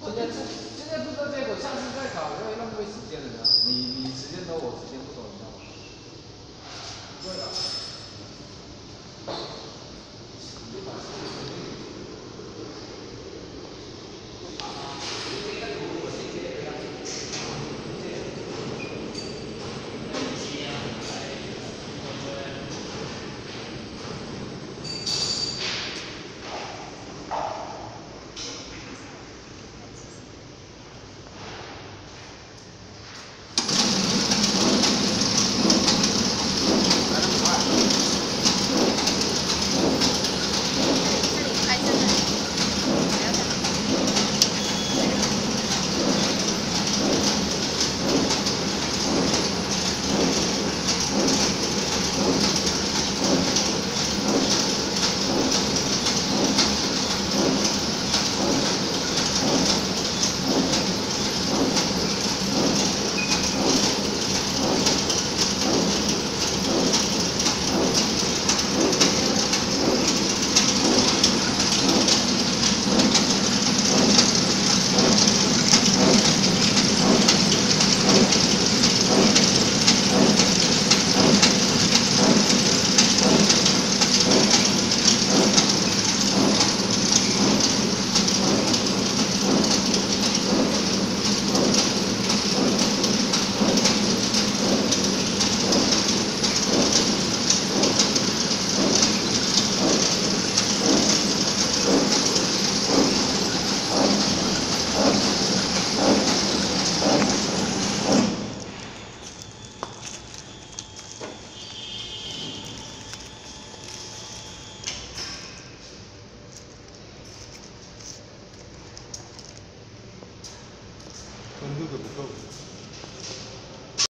现在这现在不知道结果，下次再考就会浪费时间了。你你时间多， 전국을 못 가고